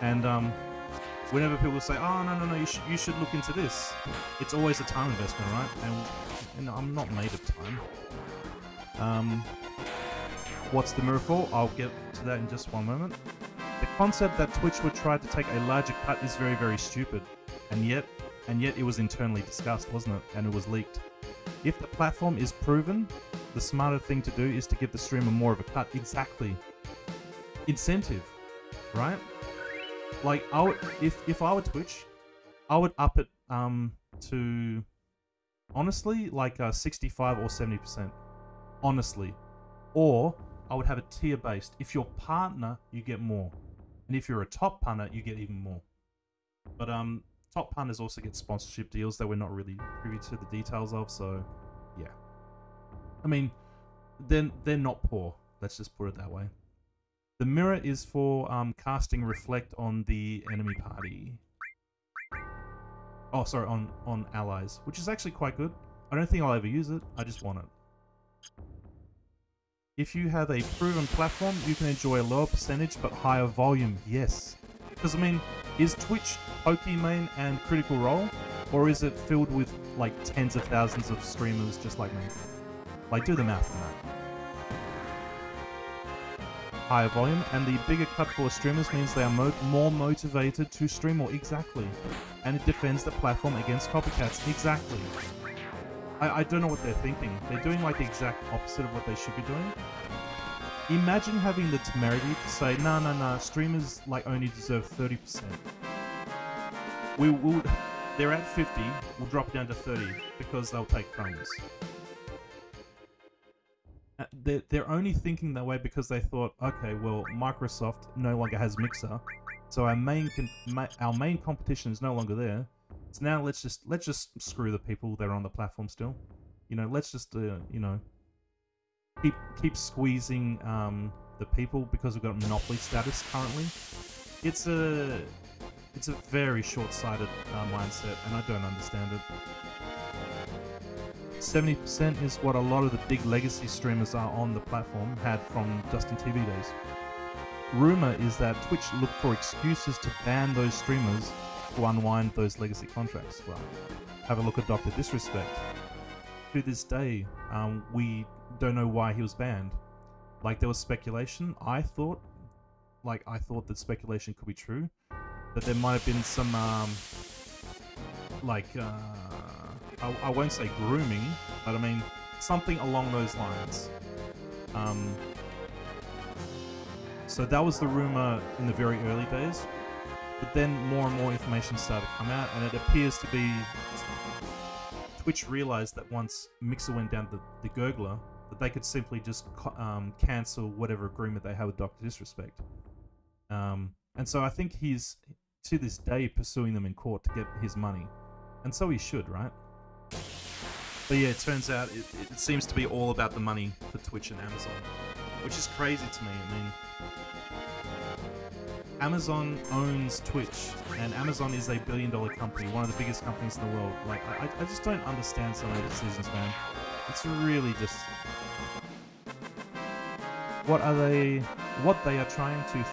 And um, whenever people say, "Oh no no no, you should you should look into this," it's always a time investment, right? And and I'm not made of time. Um, what's the mirror for? I'll get to that in just one moment. The concept that Twitch would try to take a larger cut is very very stupid, and yet and yet it was internally discussed, wasn't it? And it was leaked. If the platform is proven, the smarter thing to do is to give the streamer more of a cut. Exactly. Incentive, right? Like I would, if if I were Twitch, I would up it um to honestly like uh, 65 or 70 percent. Honestly, or I would have a tier based. If you're partner, you get more, and if you're a top punter, you get even more. But um, top punters also get sponsorship deals that we're not really privy to the details of. So, yeah. I mean, then they're, they're not poor. Let's just put it that way. The mirror is for um, casting reflect on the enemy party. Oh, sorry, on on allies, which is actually quite good. I don't think I'll ever use it. I just want it. If you have a proven platform, you can enjoy a lower percentage but higher volume. Yes. Because, I mean, is Twitch Pokimane and Critical Role? Or is it filled with, like, tens of thousands of streamers just like me? Like, do the math on that. Higher volume, and the bigger cut for streamers means they are mo more motivated to stream more. Exactly. And it defends the platform against copycats. Exactly. I, I don't know what they're thinking. They're doing like the exact opposite of what they should be doing. Imagine having the temerity to say, no, no, no, streamers like only deserve 30%. We will, they're at 50, we'll drop down to 30 because they'll take crumbs. Uh, They're, they're only thinking that way because they thought, okay, well, Microsoft no longer has Mixer, so our main our main competition is no longer there. So now let's just let's just screw the people that are on the platform still. You know, let's just uh, you know keep keep squeezing um, the people because we've got monopoly status currently. It's a it's a very short-sighted uh, mindset, and I don't understand it. 70% is what a lot of the big legacy streamers are on the platform had from Justin TV days. Rumor is that Twitch looked for excuses to ban those streamers to unwind those legacy contracts. Well, have a look at Dr. Disrespect. To this day, um, we don't know why he was banned. Like there was speculation. I thought, like I thought that speculation could be true, that there might have been some, um, like, uh, I, I won't say grooming, but I mean something along those lines. Um, so that was the rumor in the very early days, but then more and more information started to come out, and it appears to be Twitch realized that once Mixer went down the, the gurgler, that they could simply just um, cancel whatever agreement they had with Doctor Disrespect. Um, and so I think he's to this day pursuing them in court to get his money, and so he should, right? But yeah, it turns out it, it seems to be all about the money for Twitch and Amazon, which is crazy to me. I mean, Amazon owns Twitch, and Amazon is a billion dollar company, one of the biggest companies in the world. Like, I, I just don't understand some of the decisions, man. It's really just. What are they. What they are trying to.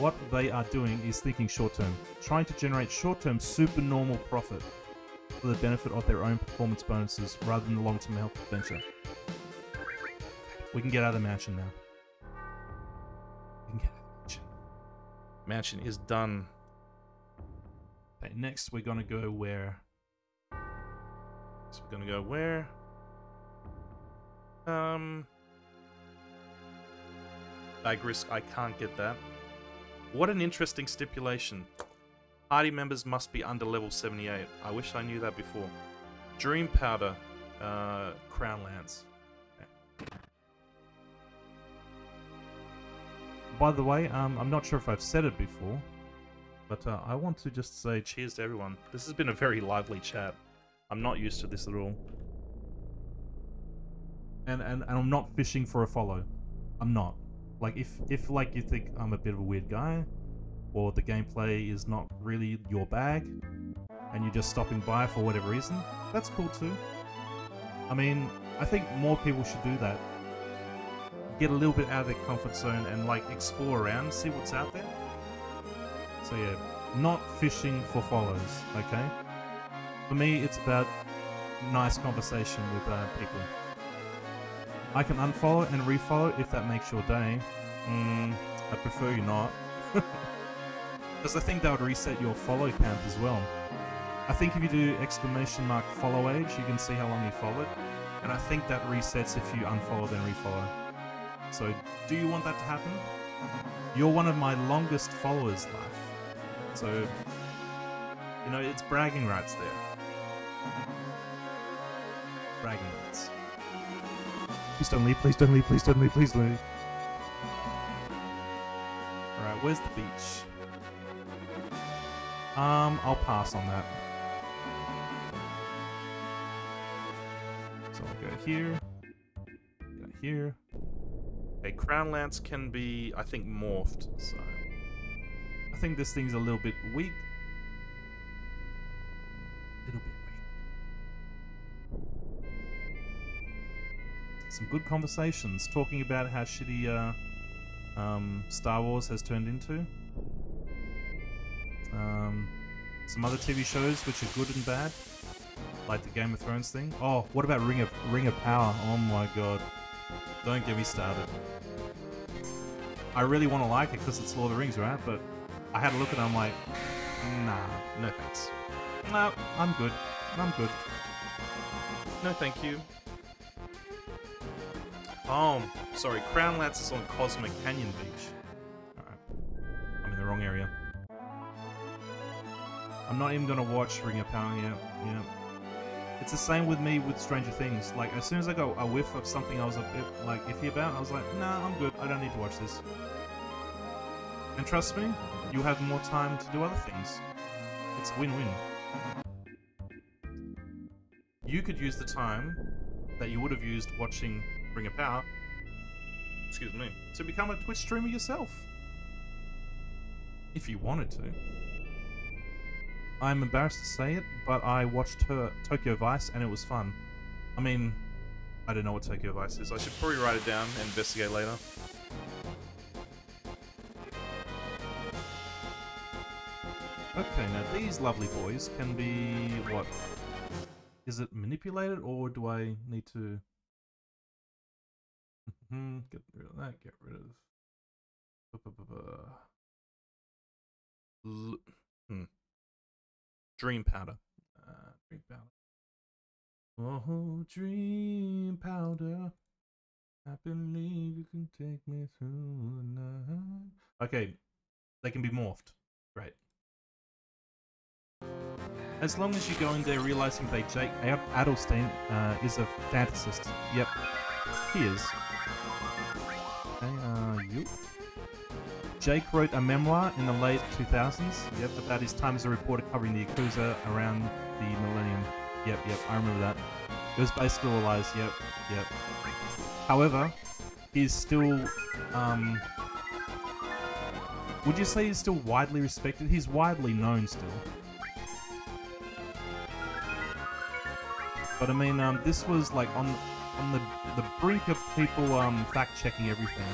What they are doing is thinking short term, trying to generate short term super normal profit for the benefit of their own performance bonuses rather than the long term health venture. We can get out of the mansion now. We can get out of the mansion. Mansion is done. Okay, next we're gonna go where? So we're gonna go where? Um. Digrisk, I can't get that. What an interesting stipulation. Party members must be under level 78. I wish I knew that before. Dream Powder, uh, Crown Lance. By the way, um, I'm not sure if I've said it before, but uh, I want to just say cheers to everyone. This has been a very lively chat. I'm not used to this at all. And, and, and I'm not fishing for a follow. I'm not. Like, if, if like you think I'm a bit of a weird guy, or the gameplay is not really your bag, and you're just stopping by for whatever reason, that's cool too. I mean, I think more people should do that. Get a little bit out of their comfort zone and like explore around, see what's out there. So yeah, not fishing for follows, okay? For me, it's about nice conversation with uh, people. I can unfollow and refollow if that makes your day. Mm, I prefer you not. Because I think that would reset your follow count as well. I think if you do exclamation mark follow age, you can see how long you followed. And I think that resets if you unfollow then refollow. So, do you want that to happen? You're one of my longest followers, Life. So, you know, it's bragging rights there. Bragging rights. Please don't leave, please don't leave, please don't leave, please don't leave. Alright, where's the beach? Um, I'll pass on that. So I'll go here. Go here. Okay, Crown Lance can be, I think, morphed, so... I think this thing's a little bit weak. Little bit weak. Some good conversations talking about how shitty uh, um, Star Wars has turned into. Some other TV shows which are good and bad, like the Game of Thrones thing. Oh, what about Ring of Ring of Power? Oh my god, don't get me started. I really want to like it because it's Lord of the Rings, right? But I had a look at it I'm like, nah, no thanks. No, I'm good. I'm good. No thank you. Oh, sorry, Crown Lance is on Cosmic Canyon Beach. I'm not even gonna watch Ring of Power yet. Yeah. It's the same with me with Stranger Things. Like, as soon as I got a whiff of something I was a bit, like, iffy about, I was like, nah, I'm good. I don't need to watch this. And trust me, you'll have more time to do other things. It's win-win. You could use the time that you would have used watching Ring of Power, excuse me, to become a Twitch streamer yourself. If you wanted to. I'm embarrassed to say it, but I watched her Tokyo Vice and it was fun. I mean, I don't know what Tokyo Vice is. I should probably write it down and investigate later. Okay, now these lovely boys can be what? Is it manipulated or do I need to get rid of that, get rid of hmm. Dream powder. Uh, dream powder. Oh, dream powder. I believe you can take me through the night. Okay, they can be morphed. Great. As long as you go in there realizing that Jake Adelstein uh, is a fantasist. Yep, he is. Okay, uh, you. Jake wrote a memoir in the late 2000s. Yep, about his time as a reporter covering the Yakuza around the millennium. Yep, yep, I remember that. It was basically all lies. Yep, yep. However, he's still. Um, would you say he's still widely respected? He's widely known still. But I mean, um, this was like on on the the brink of people um, fact checking everything.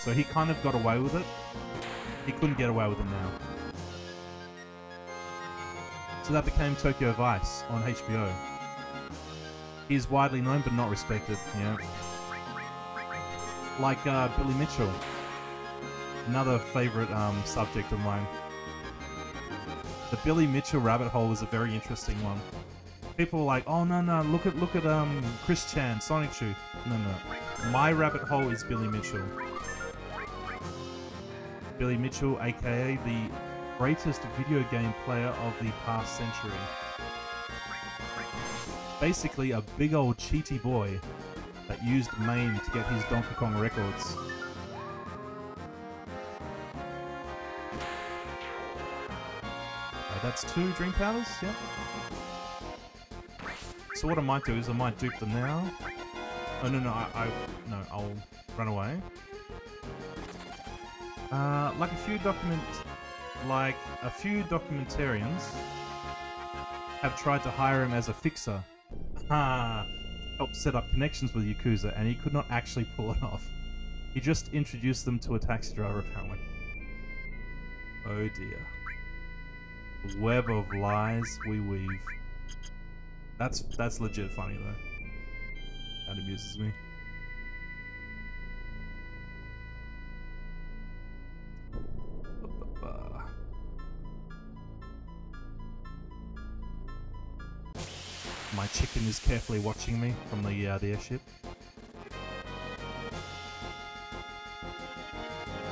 So he kind of got away with it. He couldn't get away with it now. So that became Tokyo Vice on HBO. He's widely known but not respected, yeah. Like uh, Billy Mitchell. Another favourite um, subject of mine. The Billy Mitchell rabbit hole is a very interesting one. People were like, oh no no, look at look at um Chris Chan, Sonic Sonichu. No no. My rabbit hole is Billy Mitchell. Billy Mitchell, aka the greatest video game player of the past century. Basically a big old cheaty boy that used MAME to get his Donkey Kong records. Uh, that's two Dream Powders, yeah. So what I might do is I might dupe them now. Oh no no, I, I no, I'll run away. Uh, like a few document, like a few documentarians have tried to hire him as a fixer. Help set up connections with Yakuza, and he could not actually pull it off. He just introduced them to a taxi driver, apparently. Oh dear. The web of lies we weave. That's that's legit funny though. That amuses me. My chicken is carefully watching me from the, uh, the airship.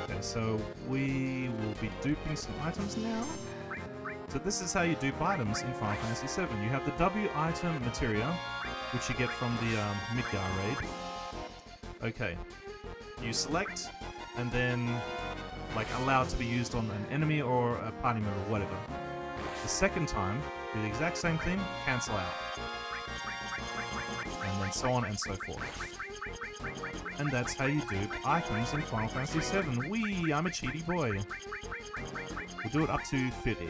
Okay, so we will be duping some items now. So this is how you dupe items in Final Fantasy VII. You have the W item materia, which you get from the um, Midgar raid. Okay, you select, and then like allow it to be used on an enemy or a party member, whatever. The second time, do the exact same thing, cancel out. So on and so forth. And that's how you do items in Final Fantasy VII. Wee, I'm a cheaty boy. We'll do it up to 50.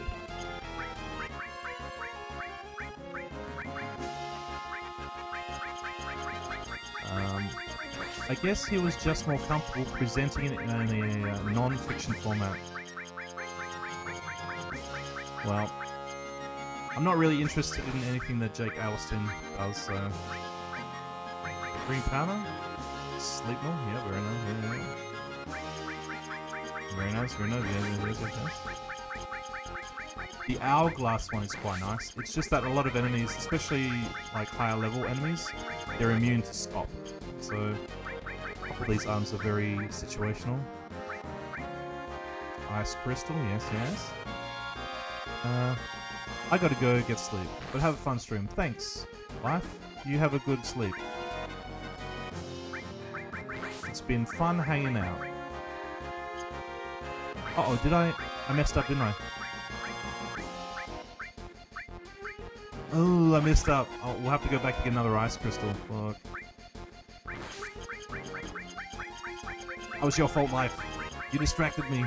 Um, I guess he was just more comfortable presenting it in a uh, non-fiction format. Well, I'm not really interested in anything that Jake Adelstein does, so... Green powder? Sleep mode? Yeah, very nice. Very nice, very nice. Yeah, yeah, yeah, yeah, The hourglass one is quite nice. It's just that a lot of enemies, especially like higher level enemies, they're immune to stop. So a couple of these items are very situational. Ice crystal, yes, yes. Uh, I gotta go get sleep, but have a fun stream. Thanks, life. You have a good sleep. It's been fun hanging out. Uh oh, did I? I messed up, didn't I? Oh, I messed up. Oh, we'll have to go back to get another ice crystal. Fuck. That was your fault, life. You distracted me.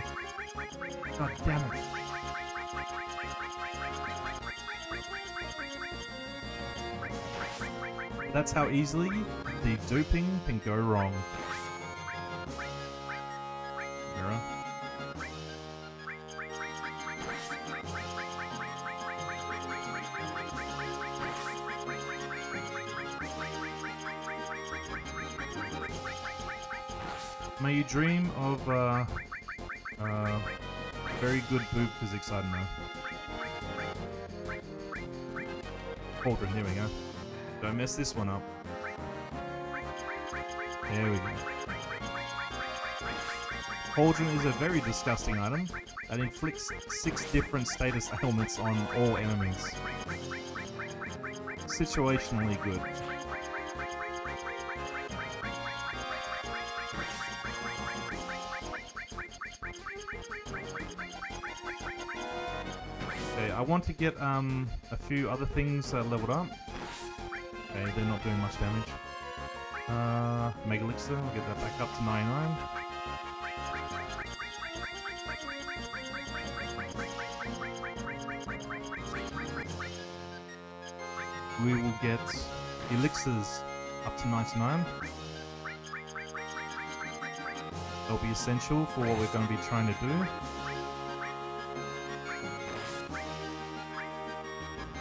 God damn it. That's how easily the duping can go wrong. Of uh, uh, very good boob physics, I don't know. Cauldron, here we go. Don't mess this one up. There we go. Cauldron is a very disgusting item that inflicts six different status ailments on all enemies. Situationally good. Want to get um, a few other things uh, leveled up. Okay, they're not doing much damage. Uh, Mega Elixir, I'll get that back up to 99. We will get Elixirs up to 99. They'll be essential for what we're going to be trying to do.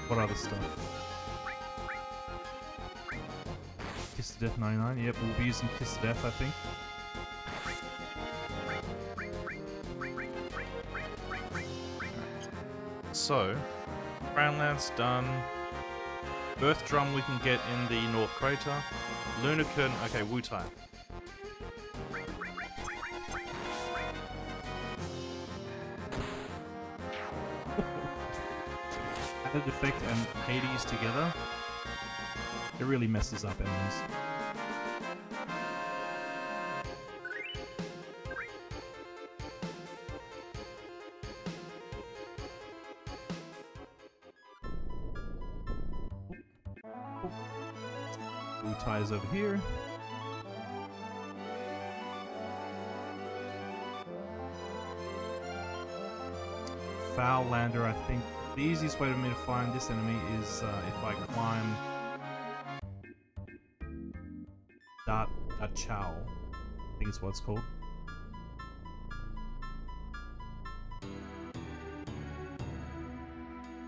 What other stuff? Kiss to Death 99. Yep, we'll be using Kiss to Death, I think. So, Crown Lance done. Earth Drum we can get in the North Crater. Lunar Curtain, okay, Wutai. Added Effect and Hades together. It really messes up enemies. Blue ties over here. Foulander, I think the easiest way for me to find this enemy is uh, if I climb that Da-chao. I think it's what it's called.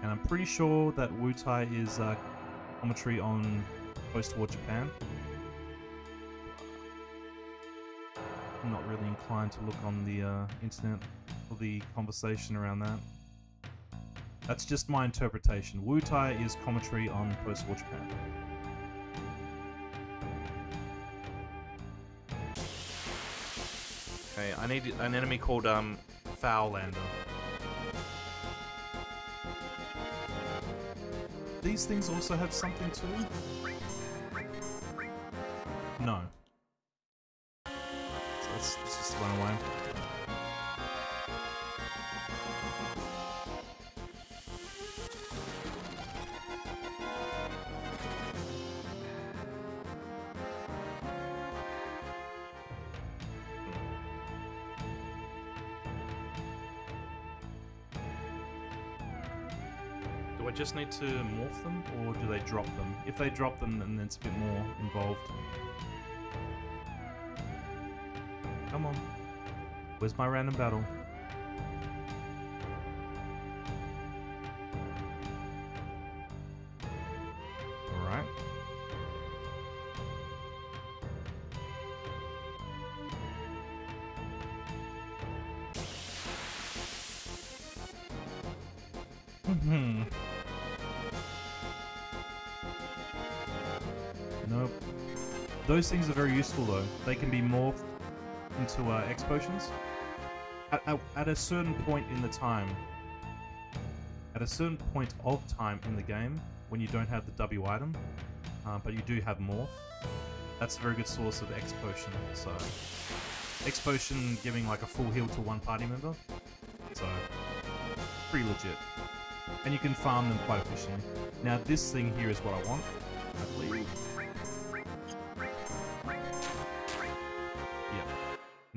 And I'm pretty sure that Wutai is uh, commentary on post-war Japan. I'm not really inclined to look on the uh, internet for the conversation around that. That's just my interpretation. Wutai is commentary on post-war Japan. Okay, I need an enemy called um Foulander. These things also have something to too? No. Do I just need to morph them, or do they drop them? If they drop them, then it's a bit more involved. Come on. Where's my random battle? Those things are very useful though. They can be morphed into uh, X potions. At, at, at a certain point in the time, at a certain point of time in the game, when you don't have the W item, uh, but you do have morph, that's a very good source of X potion. So, X potion giving like a full heal to one party member. So, pretty legit. And you can farm them quite efficiently. Now this thing here is what I want, I believe.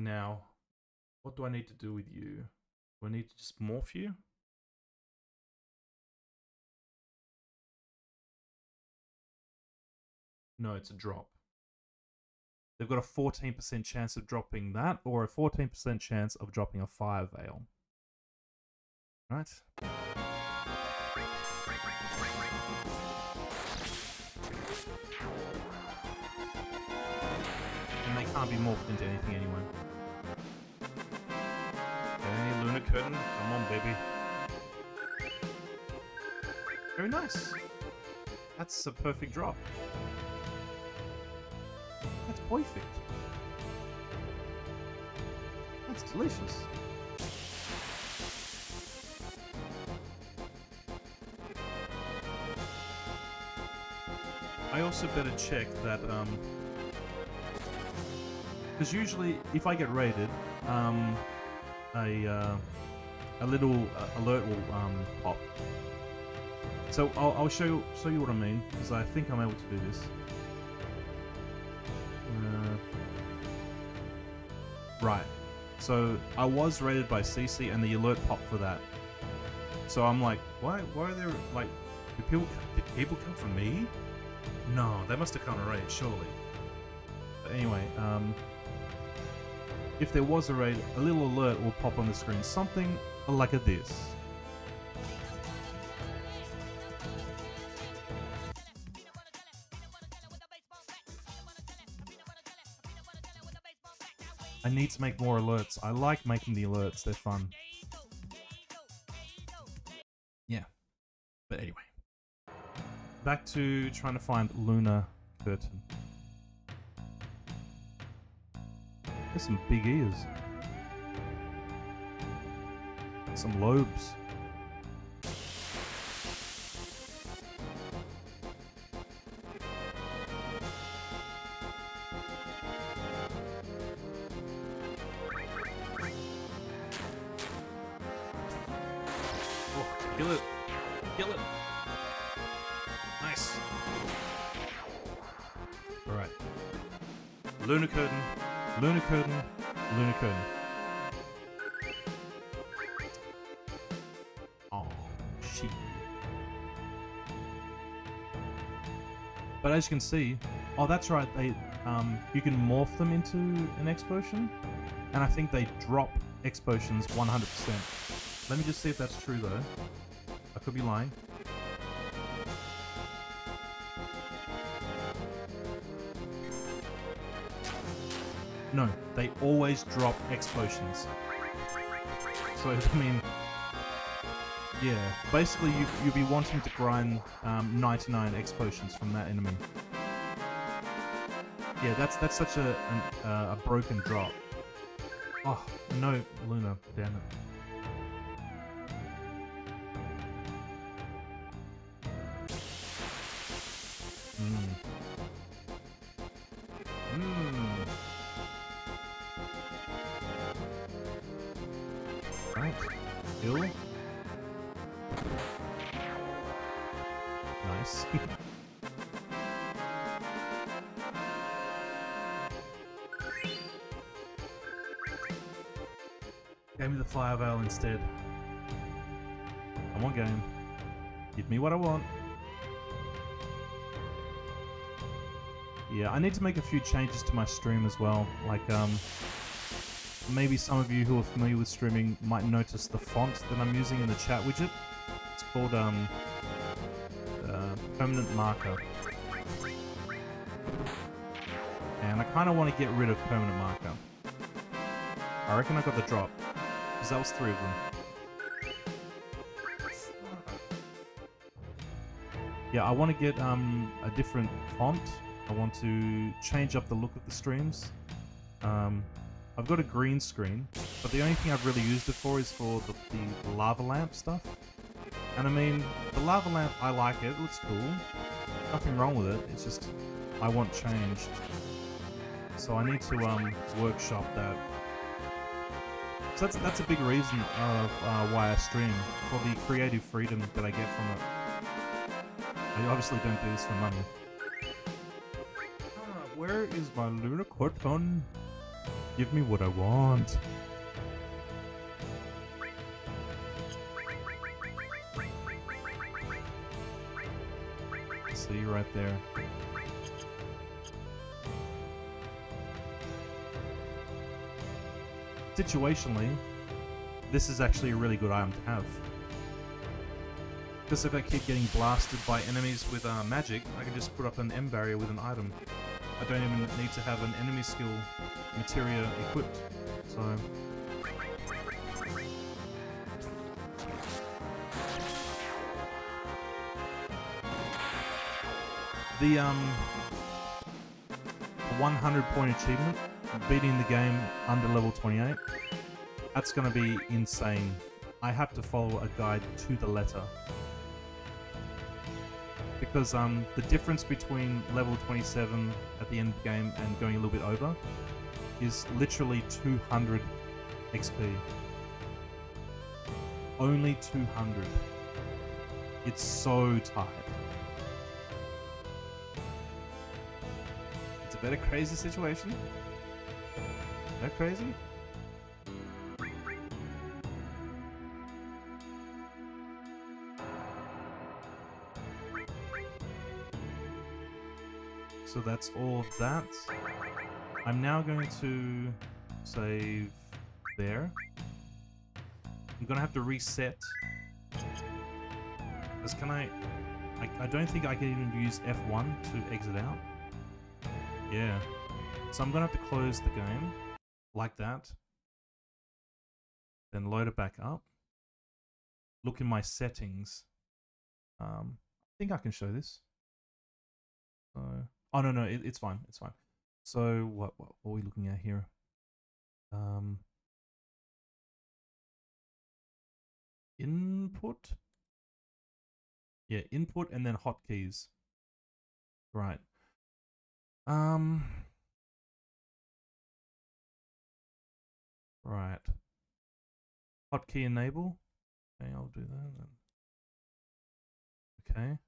Now, what do I need to do with you? Do I need to just morph you? No, it's a drop. They've got a 14% chance of dropping that, or a 14% chance of dropping a fire veil. Right? And they can't be morphed into anything anyway. Curtain, come on, baby. Very nice. That's a perfect drop. That's perfect. That's delicious. I also better check that, um... Because usually, if I get raided, um, a, uh, a little alert will um, pop. So I'll, I'll show, you, show you what I mean, because I think I'm able to do this. Uh, right. So I was rated by CC, and the alert popped for that. So I'm like, why? Why are there like? Did people? Did people come for me? No, they must have come to raid, surely. But anyway, um, if there was a raid, a little alert will pop on the screen. Something like this. I need to make more alerts. I like making the alerts, they're fun. Yeah. But anyway. Back to trying to find Luna Curtain. There's some big ears. Some lobes. As you can see, oh, that's right. They, um, you can morph them into an X potion, and I think they drop X potions 100%. Let me just see if that's true though. I could be lying. No, they always drop X potions. So, I mean, yeah, basically you, you'll be wanting to grind um, 99 potions from that enemy. Yeah, that's that's such a, an, uh, a broken drop. Oh, no, Luna, damn it. Mmm. Mmm. Right. Kill. Nice. Gave me the fire veil instead. Come on, game. Give me what I want. Yeah, I need to make a few changes to my stream as well. Like, um, maybe some of you who are familiar with streaming might notice the font that I'm using in the chat widget. It's called, um, Permanent Marker. And I kind of want to get rid of Permanent Marker. I reckon I got the drop. Because that was three of them. Yeah, I want to get um, a different font. I want to change up the look of the streams. Um, I've got a green screen, but the only thing I've really used it for is for the, the lava lamp stuff. And I mean, the lava lamp, I like it, it looks cool. Nothing wrong with it, it's just, I want changed. So I need to um, workshop that. So that's, that's a big reason of uh, why I stream, for the creative freedom that I get from it. I obviously don't do this for money. Ah, where is my Luna Curtain? Give me what I want. See right there. Situationally, this is actually a really good item to have. Because if I keep getting blasted by enemies with uh, magic, I can just put up an M barrier with an item. I don't even need to have an enemy skill materia equipped. So... The um 100 point achievement, beating the game under level 28, that's gonna be insane. I have to follow a guide to the letter because um, the difference between level 27 at the end of the game and going a little bit over is literally 200 XP. Only 200. It's so tight. It's a crazy situation. That crazy? So that's all of that. I'm now going to save there. I'm gonna have to reset. Because can I, I... I don't think I can even use F1 to exit out. Yeah. So I'm gonna have to close the game like that. Then load it back up. Look in my settings. Um, I think I can show this. So Oh no no, it, it's fine. It's fine. So what, what what are we looking at here? Um, input. Yeah, input and then hotkeys. Right. Um. Right. Hotkey enable. Okay, I'll do that. Okay.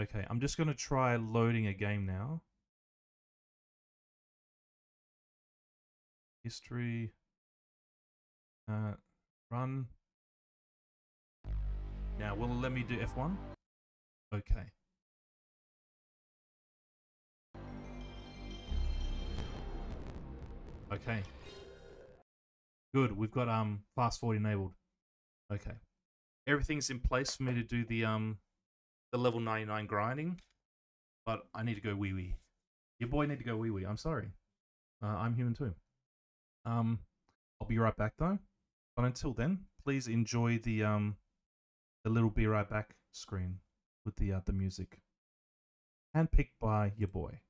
Okay, I'm just going to try loading a game now. History. Uh, run. Now, will it let me do F1? Okay. Okay. Good, we've got um fast forward enabled. Okay. everything's in place for me to do the um the level 99 grinding, but I need to go wee wee. Your boy need to go wee wee. I'm sorry. Uh, I'm human too. Um, I'll be right back though. But until then, please enjoy the um the little be right back screen with the uh, the music, handpicked by your boy.